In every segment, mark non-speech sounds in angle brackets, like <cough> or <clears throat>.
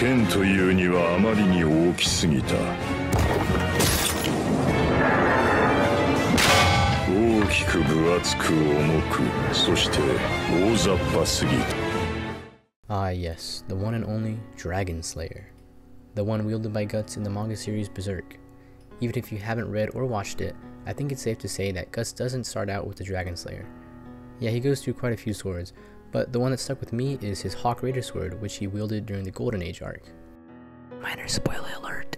剣というにはあまりに大きすぎた大きく分厚く重くそして大雑把すぎた Ah, yes, the one and only Dragon Slayer. The one wielded by Guts in the manga series Berserk. Even if you haven't read or watched it, I think it's safe to say that Guts doesn't start out with the Dragon Slayer. Yeah, he goes through quite a few swords, but the one that stuck with me is his Hawk Raider sword, which he wielded during the Golden Age arc. Minor spoiler alert.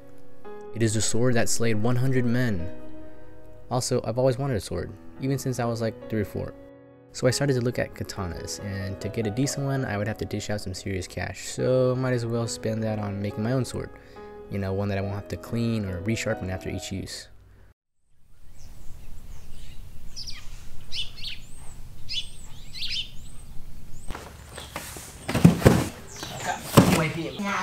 It is the sword that slayed 100 men. Also, I've always wanted a sword, even since I was like 3 or 4. So I started to look at katanas, and to get a decent one, I would have to dish out some serious cash, so might as well spend that on making my own sword. You know, one that I won't have to clean or resharpen after each use. Yeah.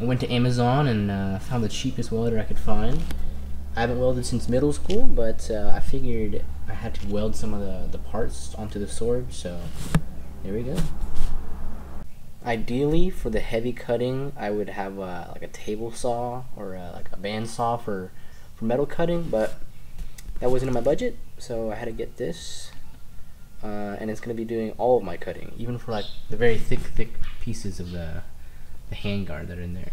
I went to Amazon and uh, found the cheapest welder I could find. I haven't welded since middle school, but uh, I figured I had to weld some of the, the parts onto the sword, so there we go. Ideally, for the heavy cutting, I would have uh, like a table saw or uh, like a band saw for, for metal cutting, but that wasn't in my budget, so I had to get this. Uh, and it's going to be doing all of my cutting, even for like the very thick, thick pieces of the the handguard that are in there.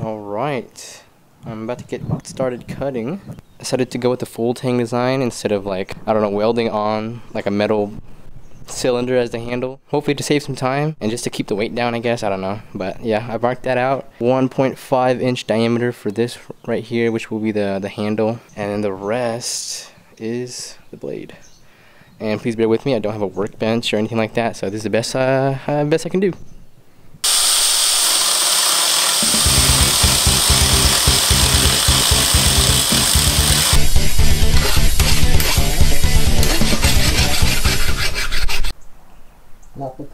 Alright, I'm about to get started cutting. I decided to go with the full tang design instead of like, I don't know, welding on like a metal cylinder as the handle. Hopefully to save some time and just to keep the weight down, I guess. I don't know. But yeah, I marked that out. 1.5 inch diameter for this right here, which will be the, the handle. And then the rest is the blade. And please bear with me, I don't have a workbench or anything like that. So this is the best, uh, best I can do.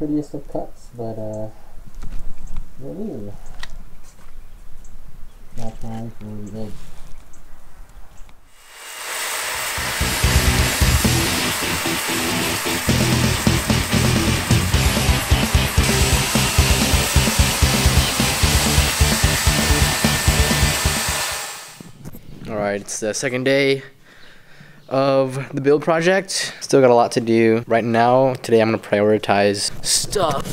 Prettiest of cuts, but uh, lean. Not time for the. Alright, it's the second day of the build project. Still got a lot to do. Right now, today I'm to prioritize stuff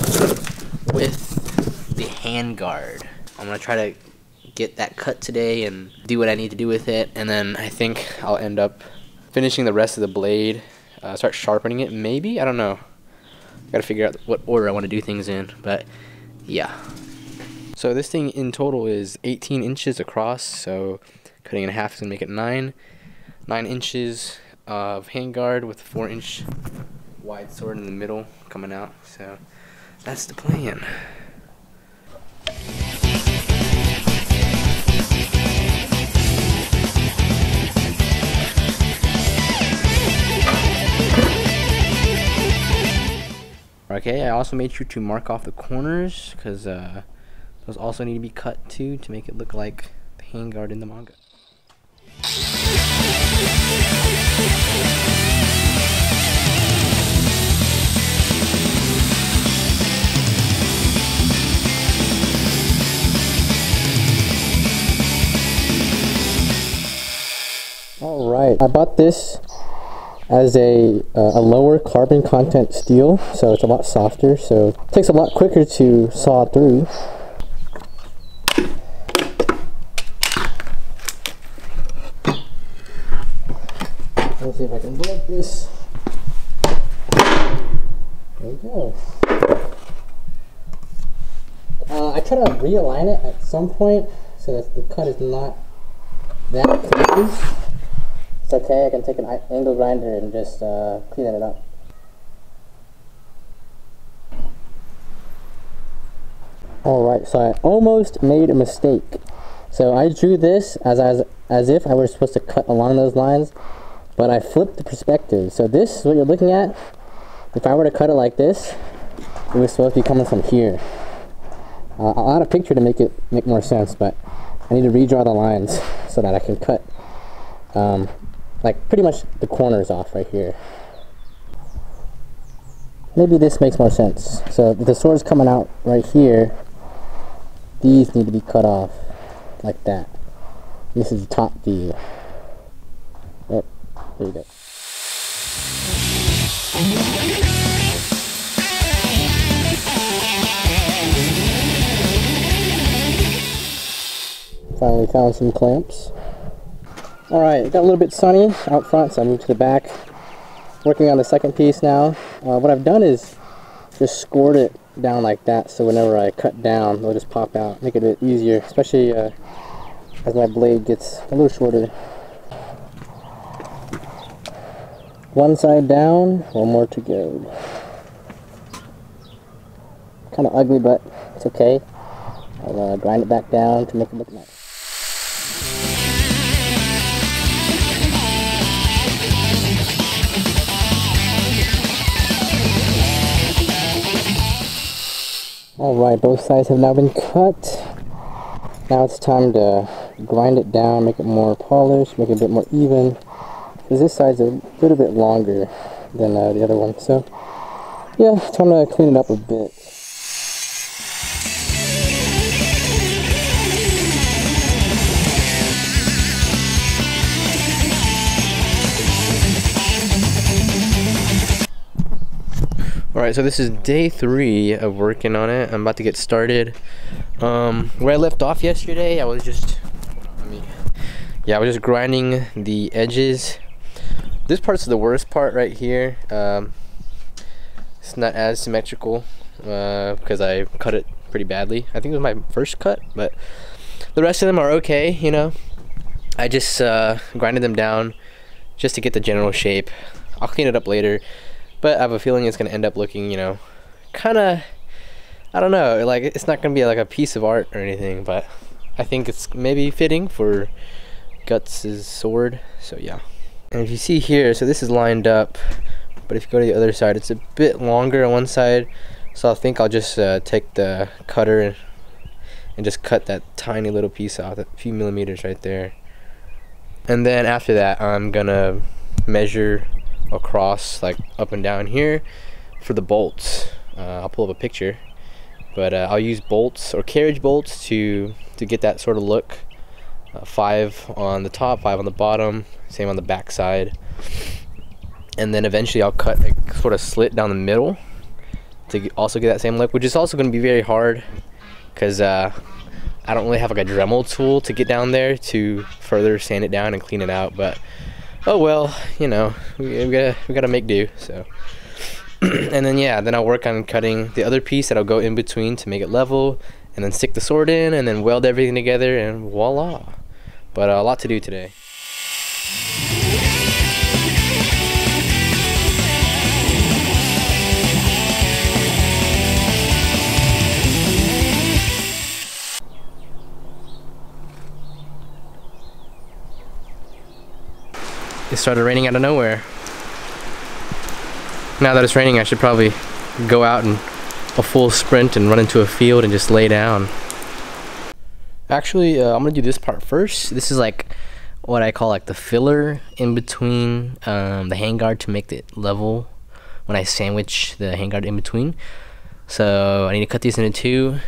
with the handguard. I'm to try to get that cut today and do what I need to do with it. And then I think I'll end up finishing the rest of the blade. Uh, start sharpening it, maybe? I don't know. Gotta figure out what order I want to do things in. But yeah. So this thing in total is 18 inches across. So cutting in half is to make it 9 nine inches of handguard with a four inch wide sword in the middle coming out. So that's the plan. Okay, I also made sure to mark off the corners because uh, those also need to be cut too to make it look like the handguard in the manga. Right, I bought this as a, uh, a lower carbon content steel, so it's a lot softer, so it takes a lot quicker to saw through. Let me see if I can break this. There we go. Uh, I try to realign it at some point so that the cut is not that crazy. It's okay, I can take an angle grinder and just uh, clean it up. Alright, so I almost made a mistake. So I drew this as, as, as if I were supposed to cut along those lines, but I flipped the perspective. So this is what you're looking at. If I were to cut it like this, it was supposed to be coming from here. Uh, I'll add a picture to make it make more sense, but I need to redraw the lines so that I can cut um, like pretty much the corners off right here. Maybe this makes more sense. So the sword's coming out right here, these need to be cut off like that. This is the top view. Go. Finally found some clamps. Alright, it got a little bit sunny out front, so I moved to the back. Working on the second piece now. Uh, what I've done is just scored it down like that, so whenever I cut down, it'll just pop out, make it a bit easier, especially uh, as my blade gets a little shorter. One side down, one more to go. Kind of ugly, but it's okay. I'll uh, grind it back down to make it look nice. Alright, both sides have now been cut. Now it's time to grind it down, make it more polished, make it a bit more even. Because this side's a little bit longer than uh, the other one. So, yeah, time to clean it up a bit. Alright, so this is day three of working on it. I'm about to get started. Um, where I left off yesterday, I was just, yeah, I was just grinding the edges. This part's the worst part right here. Um, it's not as symmetrical uh, because I cut it pretty badly. I think it was my first cut, but the rest of them are okay, you know. I just uh, grinded them down just to get the general shape. I'll clean it up later. But I have a feeling it's going to end up looking, you know, kind of, I don't know, like it's not going to be like a piece of art or anything, but I think it's maybe fitting for Guts' sword. So yeah. And if you see here, so this is lined up, but if you go to the other side, it's a bit longer on one side. So I think I'll just uh, take the cutter and, and just cut that tiny little piece off, a few millimeters right there. And then after that, I'm gonna measure across like up and down here for the bolts uh, I'll pull up a picture but uh, I'll use bolts or carriage bolts to to get that sort of look uh, five on the top five on the bottom same on the back side and then eventually I'll cut a sort of slit down the middle to also get that same look which is also going to be very hard because uh, I don't really have like a Dremel tool to get down there to further sand it down and clean it out but oh well, you know, we, we gotta we gotta make do. So, <clears throat> and then yeah, then I'll work on cutting the other piece that'll go in between to make it level, and then stick the sword in, and then weld everything together, and voila. But uh, a lot to do today. it started raining out of nowhere. Now that it's raining, I should probably go out and a full sprint and run into a field and just lay down. Actually, uh, I'm gonna do this part first. This is like what I call like the filler in between um, the handguard to make it level when I sandwich the handguard in between. So I need to cut these into two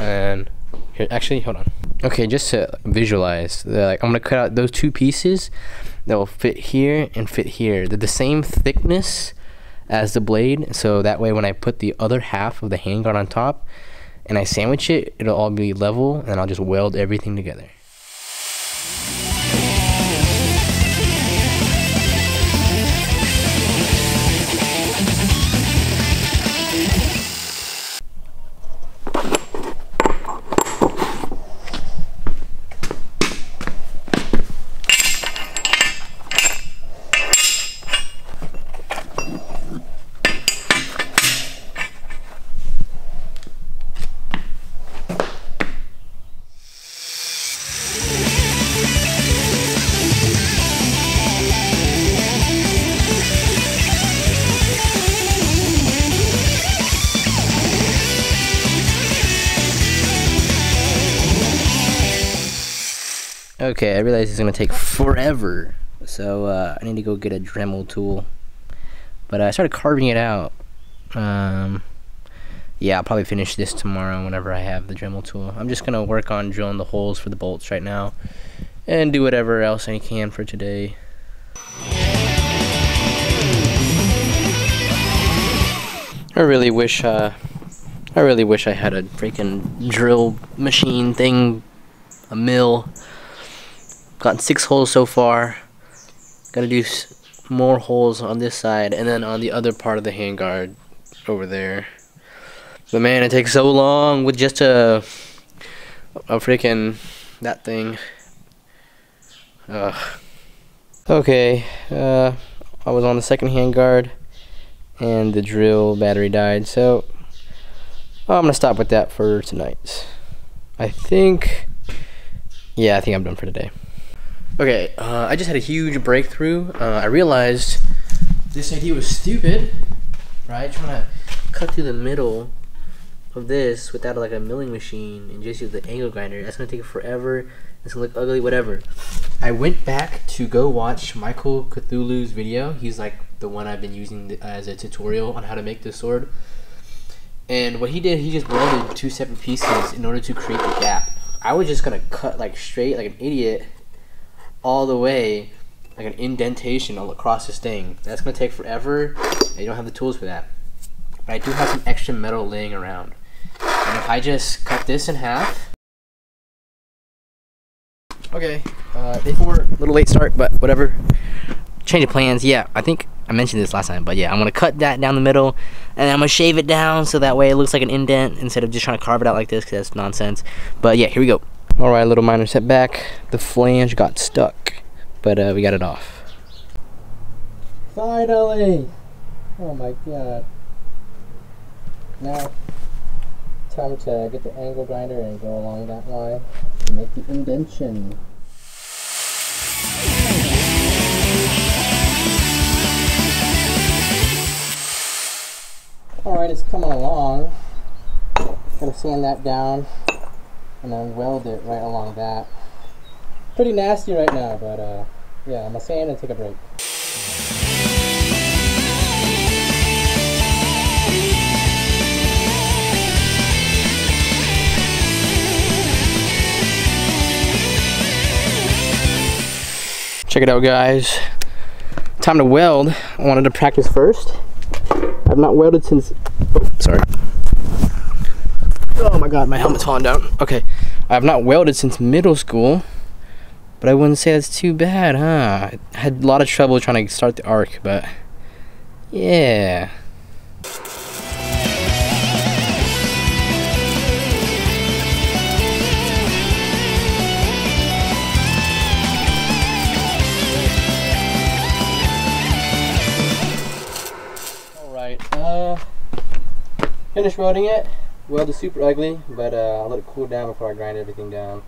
and here actually hold on. Okay, just to visualize, like I'm gonna cut out those two pieces that will fit here and fit here. They're the same thickness as the blade, so that way when I put the other half of the handguard on top and I sandwich it, it'll all be level and I'll just weld everything together. Okay, I realize it's gonna take forever, so uh, I need to go get a Dremel tool. But I started carving it out. Um, yeah, I'll probably finish this tomorrow whenever I have the Dremel tool. I'm just gonna work on drilling the holes for the bolts right now, and do whatever else I can for today. I really wish, uh, I really wish I had a freaking drill machine thing, a mill Gotten six holes so far. Gotta do more holes on this side and then on the other part of the handguard over there. But man, it takes so long with just a a freaking that thing. Ugh. Okay, uh, I was on the second handguard and the drill battery died, so I'm gonna stop with that for tonight. I think, yeah, I think I'm done for today. Okay, uh, I just had a huge breakthrough. Uh, I realized this idea was stupid, right? Trying to cut through the middle of this without like a milling machine and just use the angle grinder. That's gonna take forever. It's gonna look ugly, whatever. I went back to go watch Michael Cthulhu's video. He's like the one I've been using as a tutorial on how to make this sword. And what he did, he just welded two separate pieces in order to create the gap. I was just gonna cut like straight like an idiot all the way like an indentation all across this thing. That's gonna take forever. you don't have the tools for that. But I do have some extra metal laying around. And if I just cut this in half. Okay, uh, a little late start, but whatever. Change of plans. Yeah, I think I mentioned this last time, but yeah, I'm gonna cut that down the middle, and I'm gonna shave it down so that way it looks like an indent instead of just trying to carve it out like this, because that's nonsense. But yeah, here we go. Alright, little minor setback. The flange got stuck, but uh, we got it off. Finally! Oh my god. Now, time to get the angle grinder and go along that line to make the indentation. Alright, it's coming along. Gotta sand that down and then weld it right along that. Pretty nasty right now, but uh, yeah, I'm gonna sand and take a break. Check it out guys. Time to weld. I wanted to practice first. I've not welded since, oh, sorry. My god, my helmet's falling down. Okay, I've not welded since middle school, but I wouldn't say that's too bad, huh? I had a lot of trouble trying to start the arc, but yeah. Alright, uh, finished welding it. Weld is super ugly, but uh, I'll let it cool down before I grind everything down.